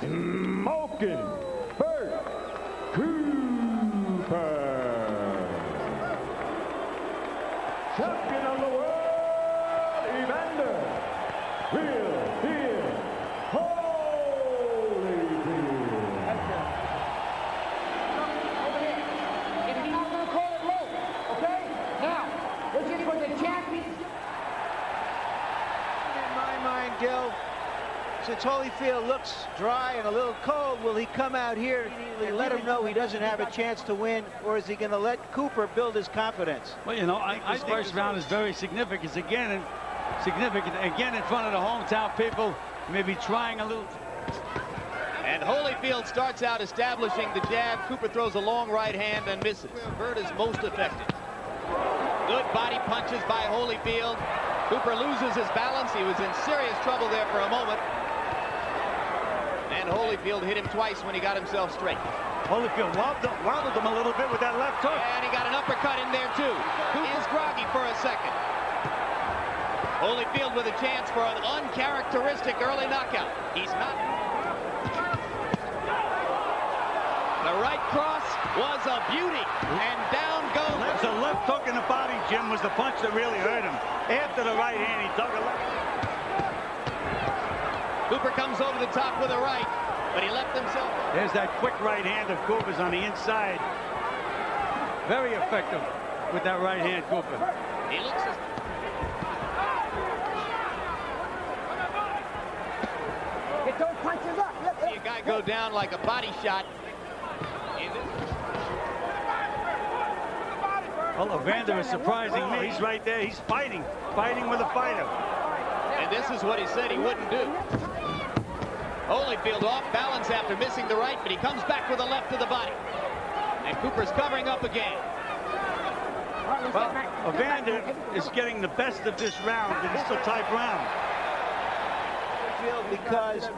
Smoking. Bert Cooper. Champion of the world, Evander Real Deal Holyfield. If he's not going to call it low, okay? Now, let's just put the champion. In my mind, Gil, since Holyfield looks dry and a little cold, will he come out here and let him know he doesn't have a chance to win, or is he going to let Cooper build his confidence? Well, you know, I, I this first round is very significant. Again, and significant again in front of the hometown people. Maybe trying a little. And Holyfield starts out establishing the jab. Cooper throws a long right hand and misses. Bert is most effective. Good body punches by Holyfield. Cooper loses his balance. He was in serious trouble there for a moment. And Holyfield hit him twice when he got himself straight. Holyfield wobbled, wobbled him a little bit with that left hook. And he got an uppercut in there, too. Cooper is groggy for a second. Holyfield with a chance for an uncharacteristic early knockout. He's not. The right cross was a beauty, and down goes. That's a left hook in the body, Jim, was the punch that really hurt him. After the right hand, he dug a left. Cooper comes over the top with a right, but he left himself. There's that quick right hand of Cooper's on the inside. Very effective with that right hand, Cooper. He looks as Get those punches up. Look, see a guy go down like a body shot. Well, Evander is surprising me. He's right there. He's fighting. Fighting with a fighter. And this is what he said he wouldn't do. Holyfield off balance after missing the right, but he comes back with a left to the body. And Cooper's covering up again. Well, Evander is getting the best of this round, and it's a tight round. Because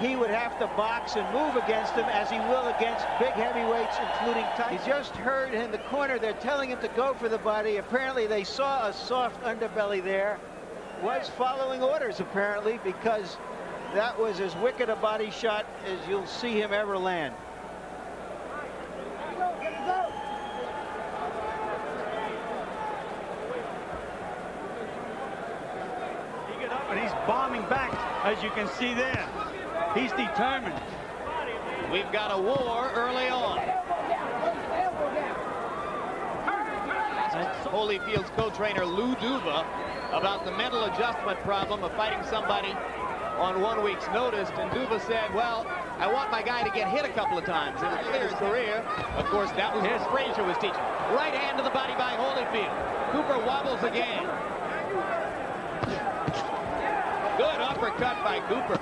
he would have to box and move against him as he will against big heavyweights, including Tyson. He just heard in the corner, they're telling him to go for the body. Apparently, they saw a soft underbelly there. Was following orders, apparently, because that was as wicked a body shot as you'll see him ever land. He get up and he's bombing back, as you can see there. He's determined. We've got a war early on. Holyfield's co-trainer Lou Duva about the mental adjustment problem of fighting somebody on one week's notice. And Duva said, well, I want my guy to get hit a couple of times in his career. Of course, that was what Frazier was teaching. Right hand to the body by Holyfield. Cooper wobbles again. Good uppercut by Cooper.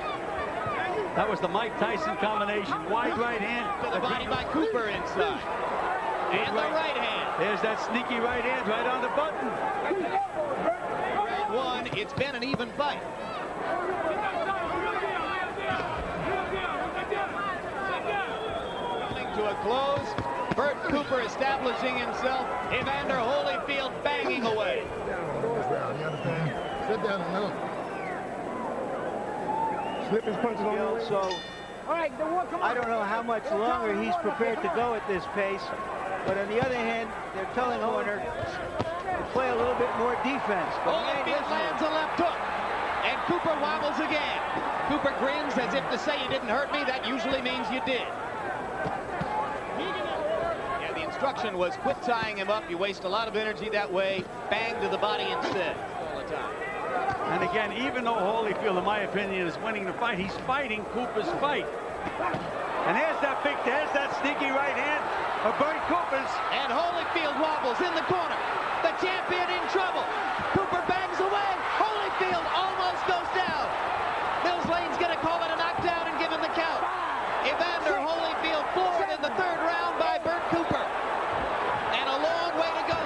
That was the Mike Tyson combination. Wide right hand. To the body by Cooper inside. And the right hand. There's that sneaky right hand right on the button. Round one, it's been an even fight. Coming to a close. Bert Cooper establishing himself. Evander Holyfield banging away. You understand? Sit down and look. Slip his punches on the way. So All right, the war, come on. I don't know how much longer he's prepared to go at this pace. But on the other hand, they're telling Horner to play a little bit more defense. But Holyfield lands a left hook. Cooper wobbles again. Cooper grins as if to say you didn't hurt me. That usually means you did. Yeah, the instruction was quit tying him up. You waste a lot of energy that way. Bang to the body instead. All the time. And again, even though Holyfield, in my opinion, is winning the fight, he's fighting Cooper's fight. And there's that big, there's that sneaky right hand of Bert Cooper's. And Holyfield wobbles in the corner. The champion in trouble. Cooper bangs away. Holyfield almost goes down. Mills Lane's going to call it a knockdown and give him the count. Evander Holyfield floored in the third round by Bert Cooper. And a long way to go.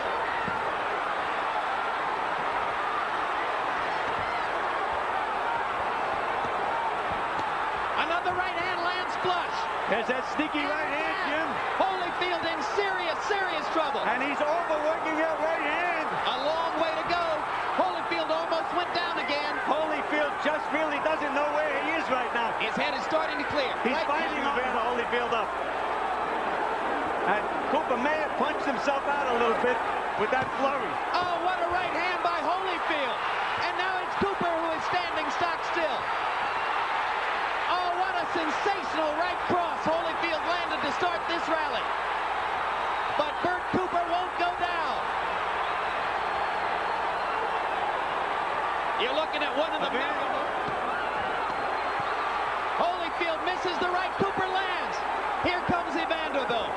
Another right hand lands flush. There's that sneaky right hand, Jim. Holyfield in serious, serious trouble. And he's overworking that right hand. A long way to go. Holyfield almost went down again. Holyfield just really doesn't know where he is right now. His head is starting to clear. He's Right finding hand. Evander Holyfield up. And Cooper may have punched himself out a little bit with that flurry. Oh, what a right hand by Holyfield. And now it's Cooper who is standing stock still. Oh, what a sensational right cross Holyfield landed to start this rally. But Bert Cooper won't go down. You're looking at one of the Holyfield misses the right. Cooper lands. Here comes Evander, though.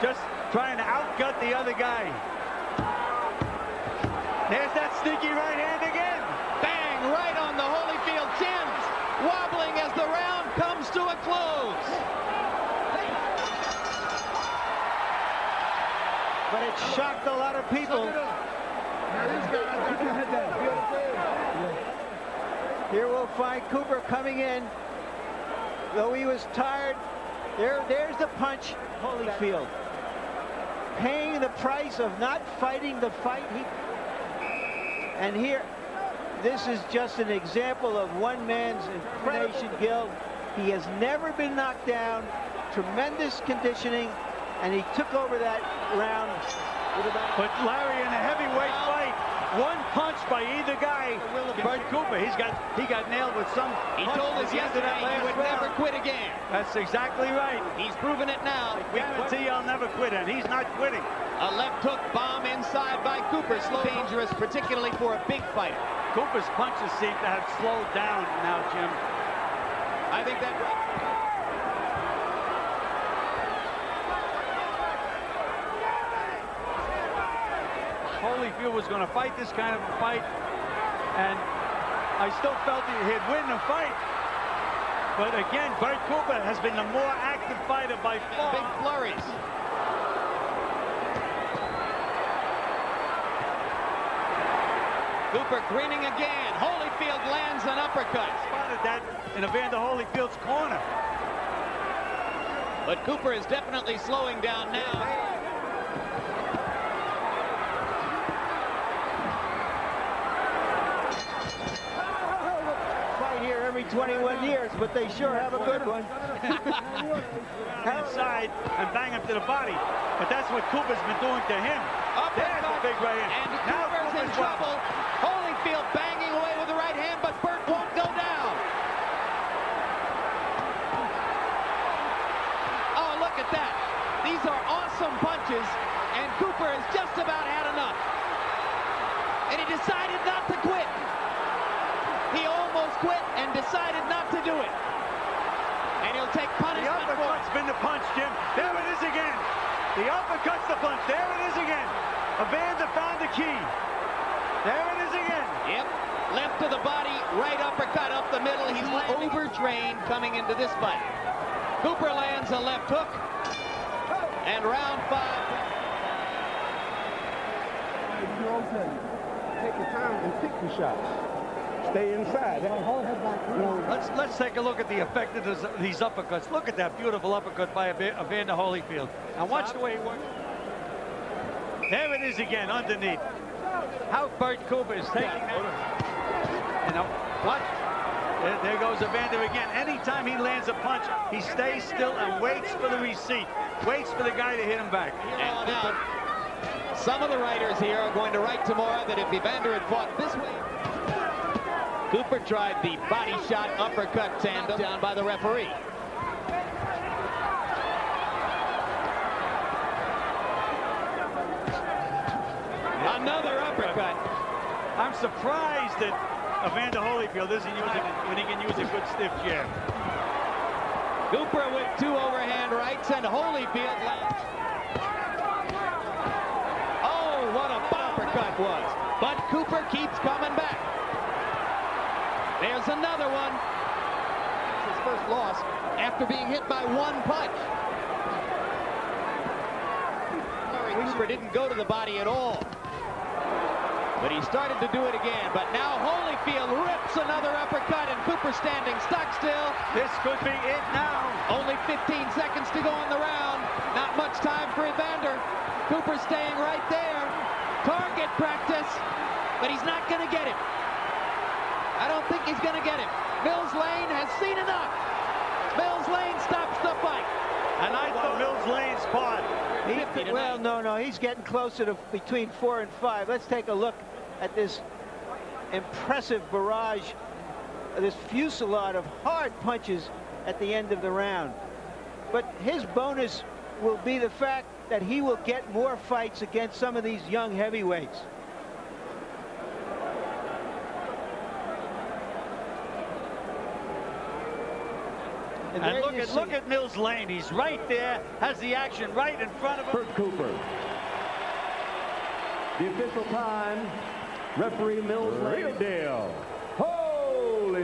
Just trying to outgut the other guy. There's that sneaky right hand again. Bang, right on the Holyfield chins. Wobbling as the round comes to a close. But it shocked a lot of people. Here we'll find Cooper coming in. Though he was tired, there, there's the punch, Holyfield. Paying the price of not fighting the fight. He, and here, this is just an example of one man's incarnation, Gil. He has never been knocked down. Tremendous conditioning, and he took over that round with about But Larry in a heavyweight fight, one punch by either guy. Bert Cooper, he's got he got nailed with some. He punch told us the end of yesterday that he would last never quit again. That's exactly right. He's proven it now. We guarantee I'll never quit, and he's not quitting. A left hook bomb inside by Cooper. Slow dangerous, particularly for a big fighter. Cooper's punches seem to have slowed down now, Jim. I think that Holyfield was going to fight this kind of a fight, and I still felt that he'd win the fight. But again, Bert Cooper has been the more active fighter by far. big flurries. Cooper grinning again. Holyfield lands an uppercut. spotted that in Evander Holyfield's corner. But Cooper is definitely slowing down now. fight here every 21 years, but they sure have a good one. Inside and bang him to the body. But that's what Cooper's been doing to him. There's a big right hand. And Now Cooper's in Cooper's won. trouble. Holyfield banging away with the right hand, but Bert won't go down. Oh, look at that. These are awesome punches, and Cooper has just about had enough. And he decided not to decided not to do it. And he'll take punishment for it. uppercut's been the punch, Jim. There it is again. The uppercut's the punch. There it is again. Evander found the key. There it is again. Yep. Left to the body, right uppercut up the middle. He's overtrained coming into this fight. Cooper lands a left hook. And round five. Do your own thing. Take your time and pick your shots. Stay inside. You know, Let's let's take a look at the effect of this, these uppercuts. Look at that beautiful uppercut by Eva- Evander Holyfield. And watch the way he works. There it is again, underneath. How Bert Cooper is taking that. You know, what? There, there goes Evander again. Anytime he lands a punch, he stays still and waits for the receipt. Waits for the guy to hit him back. And now, some of the writers here are going to write tomorrow that if Evander had fought this way, Cooper tried the body shot uppercut tandem down by the referee. Another uppercut. I'm surprised that Evander Holyfield isn't using it when he can use a good stiff jab. Cooper with two overhand rights and Holyfield lands. Oh, what a uppercut was. But Cooper keeps coming back. Another one. It's his first loss after being hit by one punch. Cooper didn't go to the body at all. But he started to do it again. But now Holyfield rips another uppercut and Cooper standing stock still. This could be it now. Only 15 seconds to go in the round. Not much time for Evander. Cooper staying right there. Target practice, but he's not going to get him. I don't think he's going to get him. Mills Lane has seen enough. Mills Lane stops the fight. And I thought Mills Lane's part. He, well, no, no, he's getting closer to between four and five. Let's take a look at this impressive barrage, this fusillade of hard punches at the end of the round. But his bonus will be the fact that he will get more fights against some of these young heavyweights. And, look at look it. at Mills Lane. He's right there, has the action right in front of him. Bert Cooper. The official time, referee Mills Real deal. Holyfield.